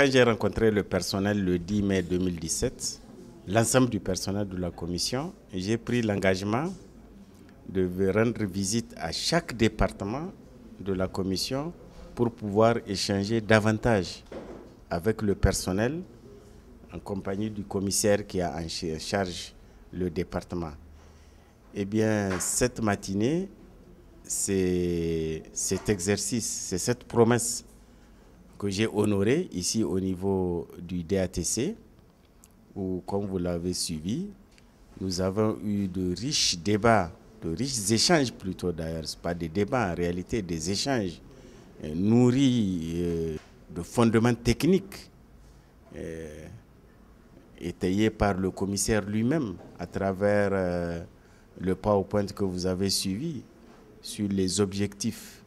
quand j'ai rencontré le personnel le 10 mai 2017, l'ensemble du personnel de la commission, j'ai pris l'engagement de rendre visite à chaque département de la commission pour pouvoir échanger davantage avec le personnel en compagnie du commissaire qui a en charge le département. Eh bien, cette matinée, c'est cet exercice, c'est cette promesse que j'ai honorée ici au niveau du DATC, où, comme vous l'avez suivi, nous avons eu de riches débats, de riches échanges plutôt d'ailleurs, ce pas des débats en réalité, des échanges euh, nourris euh, de fondements techniques. Euh, étayé par le commissaire lui-même à travers le PowerPoint que vous avez suivi sur les objectifs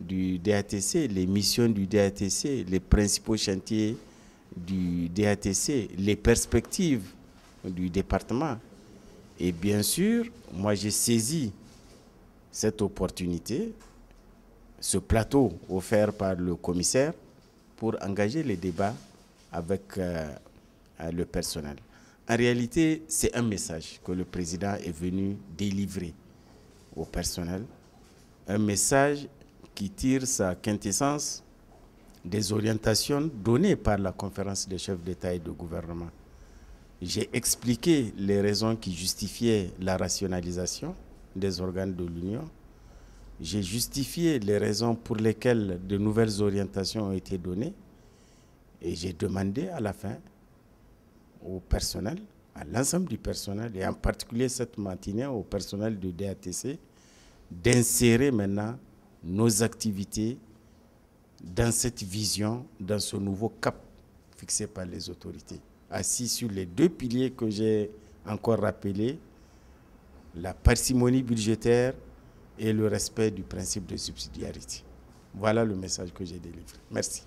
du DATC, les missions du DATC, les principaux chantiers du DATC, les perspectives du département. Et bien sûr, moi j'ai saisi cette opportunité, ce plateau offert par le commissaire pour engager les débats avec euh, le personnel. En réalité, c'est un message que le président est venu délivrer au personnel. Un message qui tire sa quintessence des orientations données par la conférence des chefs d'État et de gouvernement. J'ai expliqué les raisons qui justifiaient la rationalisation des organes de l'Union. J'ai justifié les raisons pour lesquelles de nouvelles orientations ont été données. Et j'ai demandé à la fin au personnel, à l'ensemble du personnel, et en particulier cette matinée au personnel du DATC, d'insérer maintenant nos activités dans cette vision, dans ce nouveau cap fixé par les autorités, assis sur les deux piliers que j'ai encore rappelés, la parcimonie budgétaire et le respect du principe de subsidiarité. Voilà le message que j'ai délivré. Merci.